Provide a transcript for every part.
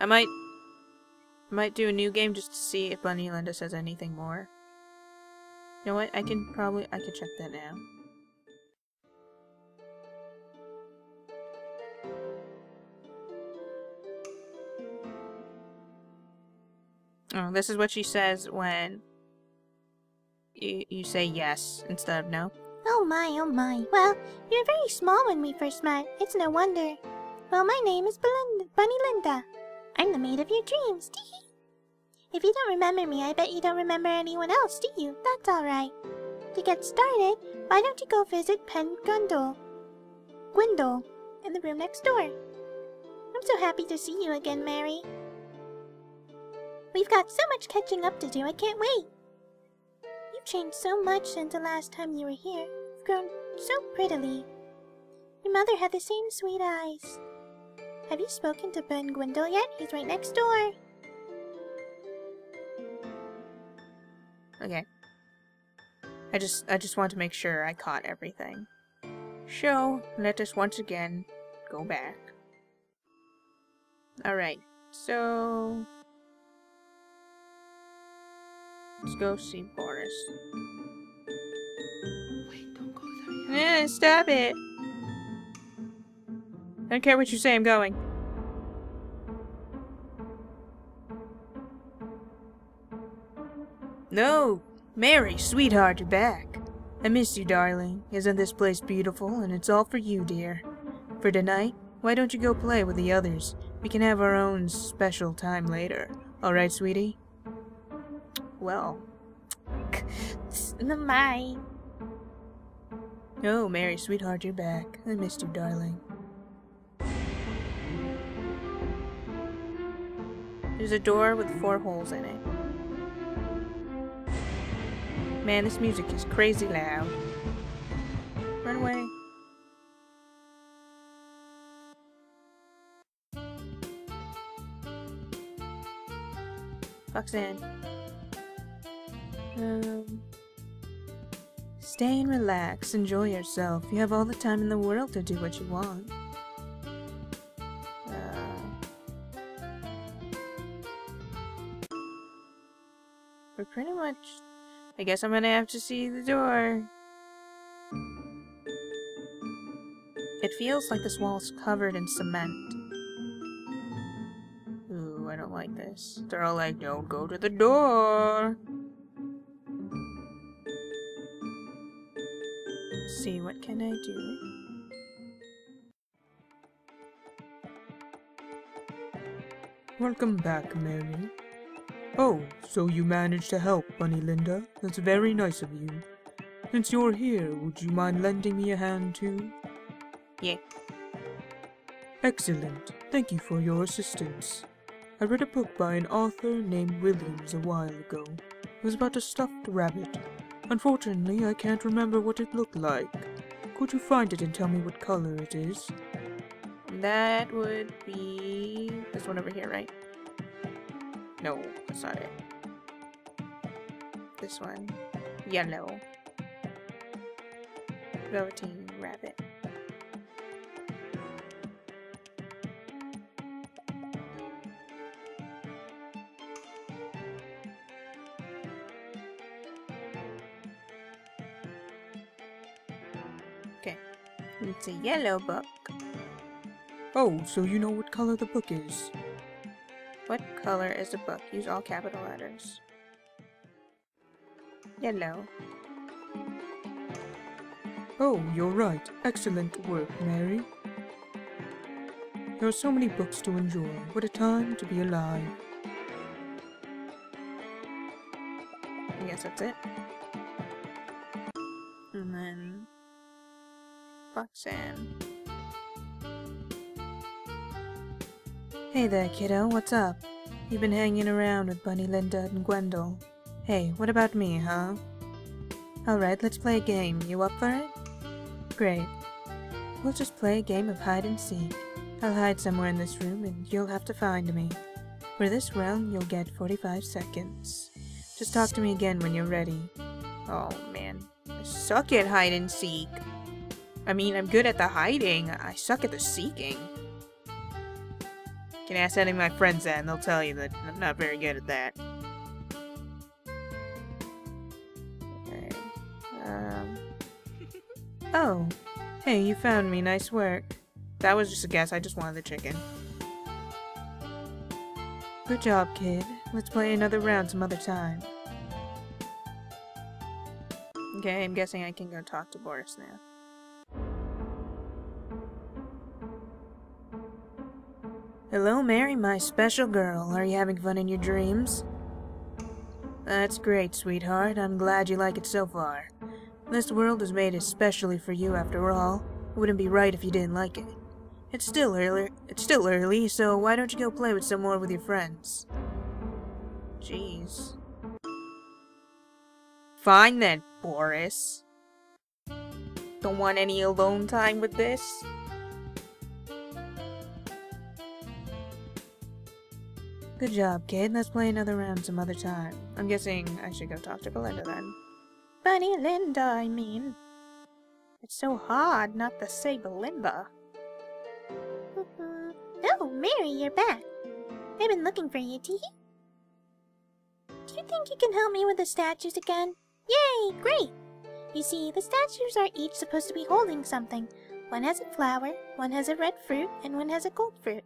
I might might do a new game just to see if Bunny Linda says anything more. You know what? I can probably I can check that now. Oh, this is what she says when you, you say yes instead of no. Oh my, oh my. Well, you were very small when we first met. It's no wonder. Well, my name is Belinda, Bunny Linda. I'm the maid of your dreams. Tee If you don't remember me, I bet you don't remember anyone else, do you? That's alright. To get started, why don't you go visit Pen Gundle, Gwindle, in the room next door. I'm so happy to see you again, Mary. We've got so much catching up to do, I can't wait. You've changed so much since the last time you were here. You've grown so prettily. Your mother had the same sweet eyes. Have you spoken to Ben Gwindle yet? He's right next door. Okay. I just I just want to make sure I caught everything. So, let us once again go back. Alright, so Let's go see Boris. Wait, don't go there yet. Eh, stop it! I don't care what you say, I'm going. No! Mary, sweetheart, you're back. I missed you, darling. Isn't this place beautiful? And it's all for you, dear. For tonight, why don't you go play with the others? We can have our own special time later. Alright, sweetie? Well. My. Oh, Mary, sweetheart, you're back. I missed you, darling. There's a door with four holes in it. Man, this music is crazy loud. Run away. Foxanne. Um, stay and relax, enjoy yourself. You have all the time in the world to do what you want. Much... I guess I'm gonna have to see the door. It feels like this wall is covered in cement. Ooh, I don't like this. They're all like, don't go to the door. Let's see, what can I do? Welcome back, Mary. Oh, so you managed to help, Bunny Linda. That's very nice of you. Since you're here, would you mind lending me a hand too? Yeah. Excellent. Thank you for your assistance. I read a book by an author named Williams a while ago. It was about a stuffed rabbit. Unfortunately, I can't remember what it looked like. Could you find it and tell me what color it is? That would be this one over here, right? No, it. This one. Yellow. Velveteen rabbit. Okay. It's a yellow book. Oh, so you know what color the book is. What color is the book? Use all capital letters. Yellow. Oh, you're right. Excellent work, Mary. There are so many books to enjoy. What a time to be alive. I guess that's it. And then... Foxanne. Hey there, kiddo. What's up? You've been hanging around with Bunny Linda and Gwendol. Hey, what about me, huh? Alright, let's play a game. You up for it? Great. We'll just play a game of hide and seek. I'll hide somewhere in this room and you'll have to find me. For this round, you'll get 45 seconds. Just talk to me again when you're ready. Oh man, I suck at hide and seek. I mean, I'm good at the hiding. I suck at the seeking. Can ask any of my friends that and they'll tell you that I'm not very good at that. Um. Oh. Hey, you found me. Nice work. That was just a guess. I just wanted the chicken. Good job, kid. Let's play another round some other time. Okay, I'm guessing I can go talk to Boris now. Hello, Mary, my special girl. Are you having fun in your dreams? That's great, sweetheart. I'm glad you like it so far. This world is made especially for you, after all. It wouldn't be right if you didn't like it. It's still early. It's still early, so why don't you go play with some more with your friends? Jeez. Fine then, Boris. Don't want any alone time with this? Good job, kid. Let's play another round some other time. I'm guessing I should go talk to Belinda then. Bunny Linda, I mean. It's so hard not to say Belinda. oh, Mary, you're back. I've been looking for you, Tee. Do you think you can help me with the statues again? Yay! Great! You see, the statues are each supposed to be holding something. One has a flower, one has a red fruit, and one has a gold fruit.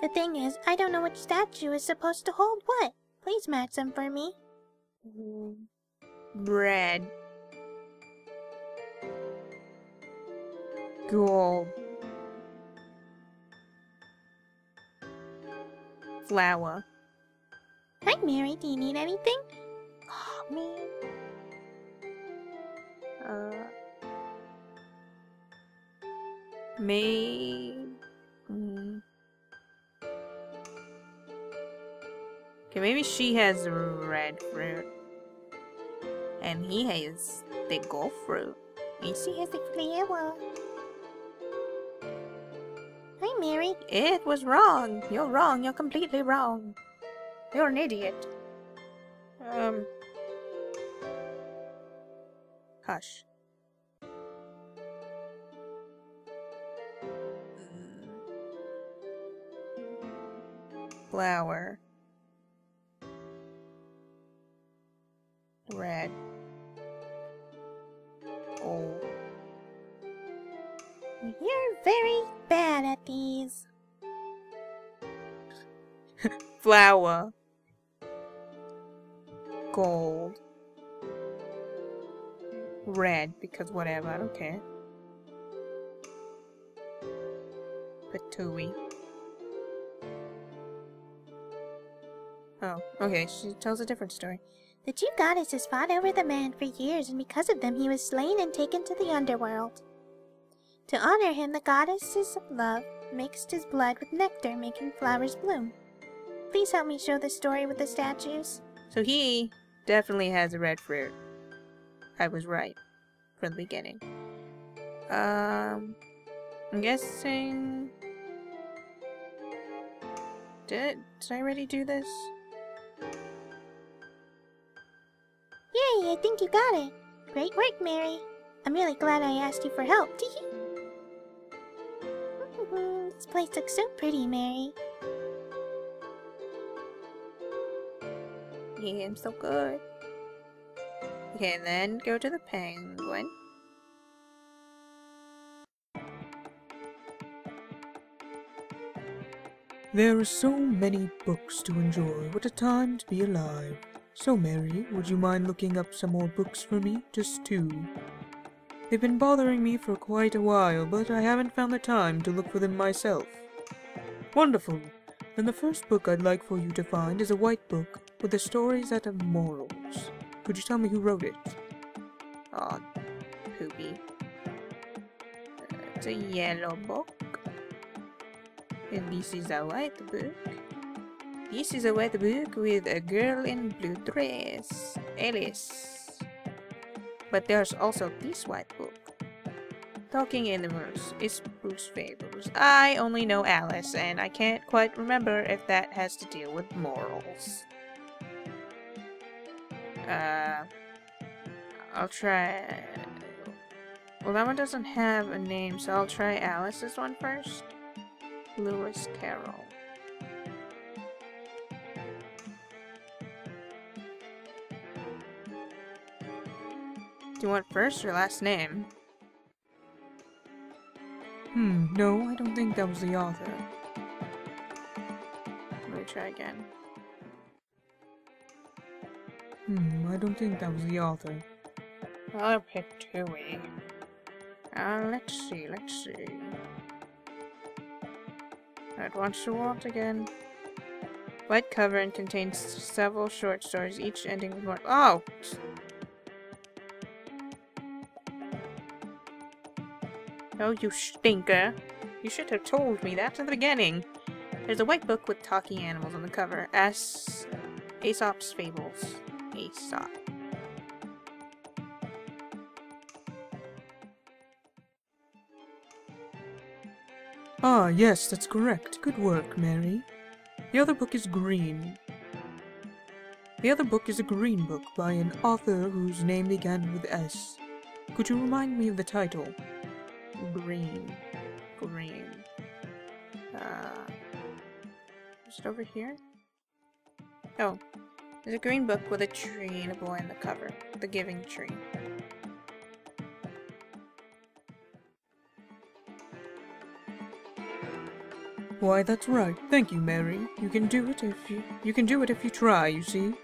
The thing is, I don't know which statue is supposed to hold what. Please match them for me. Bread. Gold. Flower. Hi, Mary. Do you need anything? Oh, man. Uh. May. Okay, maybe she has red fruit. And he has the gold fruit. And she has the flower. Hi, Mary. It was wrong. You're wrong. You're completely wrong. You're an idiot. Um. Hush. Flower. Red. Gold. You're very bad at these. Flower. Gold. Red, because whatever, I don't care. Patui. Oh, okay, she tells a different story. The two goddesses fought over the man for years, and because of them he was slain and taken to the underworld. To honor him, the goddesses of love mixed his blood with nectar, making flowers bloom. Please help me show the story with the statues. So he definitely has a red fruit. I was right from the beginning. Um, I'm guessing. Did did I already do this? Yay! I think you got it. Great work, Mary. I'm really glad I asked you for help. this place looks so pretty, Mary. Yeah, I'm so good. Okay, and then go to the penguin. There are so many books to enjoy. What a time to be alive. So, Mary, would you mind looking up some more books for me? Just two. They've been bothering me for quite a while, but I haven't found the time to look for them myself. Wonderful. Then the first book I'd like for you to find is a white book with the stories that have morals. Could you tell me who wrote it? Ah, oh, poopy. It's a yellow book. And this is a white book. This is a white book with a girl in blue dress. Alice. But there's also this white book. Talking Animals is Bruce Fables. I only know Alice, and I can't quite remember if that has to deal with morals. Uh, I'll try... Well, that one doesn't have a name, so I'll try Alice's one first. Lewis Carroll. Do you want first or last name? Hmm, no, I don't think that was the author. Let me try again. Hmm, I don't think that was the author. I'll pick Tui. Uh, let's see, let's see. I'd watch the Walt again. White cover and contains several short stories, each ending with one. Oh! Oh, you stinker. You should have told me that in the beginning. There's a white book with talking animals on the cover. S. Aesop's Fables. Aesop. Ah, yes, that's correct. Good work, Mary. The other book is green. The other book is a green book by an author whose name began with S. Could you remind me of the title? Green. Green. Uh, it over here? Oh, there's a green book with a tree and a boy on the cover. The Giving Tree. Why, that's right. Thank you, Mary. You can do it if you... You can do it if you try, you see.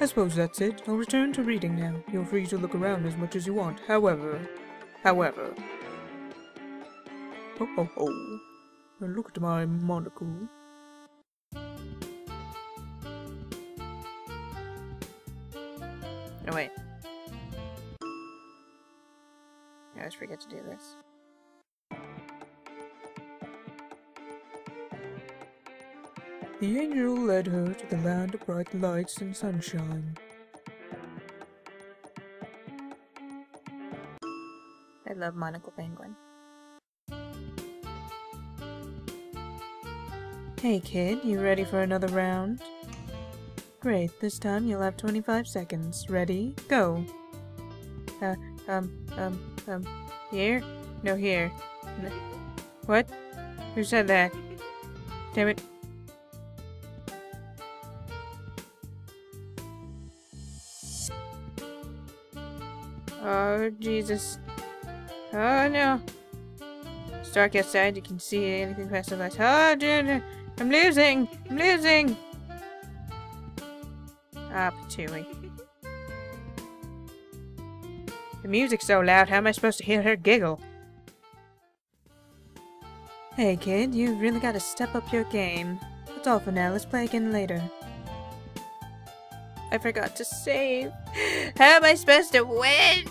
I suppose that's it. I'll return to reading now. You're free to look around as much as you want. However... However... Oh, oh, oh. Ho ho ho. Now look at my monocle. Oh, wait. I always forget to do this. The angel led her to the land of bright lights and sunshine. I love Monocle Penguin. Hey kid, you ready for another round? Great, this time you'll have 25 seconds. Ready? Go! Uh, um, um, um, here? No, here. What? Who said that? Damn it. Oh, Jesus. Oh, no. Dark outside. You can see anything past the lights. Oh, dude. I'm losing. I'm losing. Ah, Patooey. The music's so loud, how am I supposed to hear her giggle? Hey kid, you really gotta step up your game. That's all for now, let's play again later. I forgot to save. How am I supposed to win?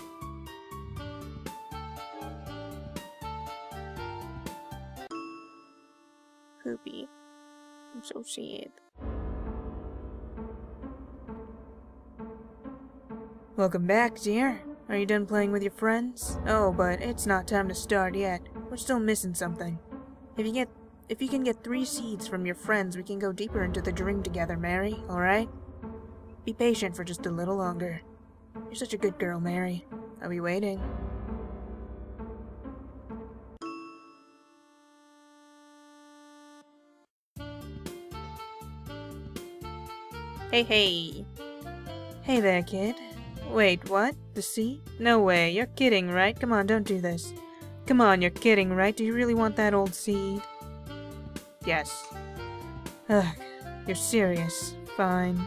Sad. Welcome back, dear. Are you done playing with your friends? Oh, but it's not time to start yet. We're still missing something. If you get if you can get three seeds from your friends, we can go deeper into the dream together, Mary, alright? Be patient for just a little longer. You're such a good girl, Mary. I'll be waiting. Hey, hey. Hey there, kid. Wait, what? The sea? No way, you're kidding, right? Come on, don't do this. Come on, you're kidding, right? Do you really want that old seed? Yes. Ugh, you're serious. Fine.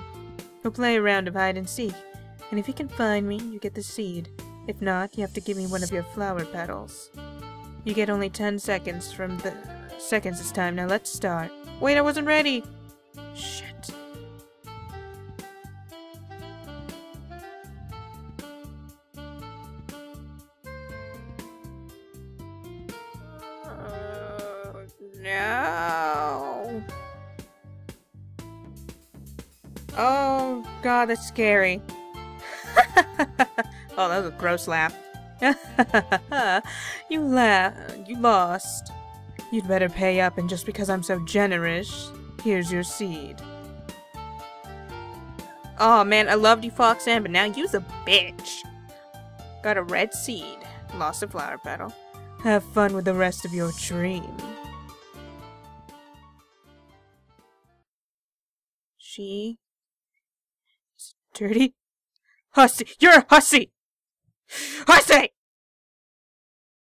We'll play a round of hide and seek, and if you can find me, you get the seed. If not, you have to give me one of your flower petals. You get only 10 seconds from the... Seconds this time, now let's start. Wait, I wasn't ready! Shit. That's scary. oh, that was a gross laugh. you la- you lost. You'd better pay up, and just because I'm so generous, here's your seed. Oh man, I loved you, Foxanne, but now you's a bitch. Got a red seed. Lost a flower petal. Have fun with the rest of your dream. She dirty. Hussy! You're a hussy! Say!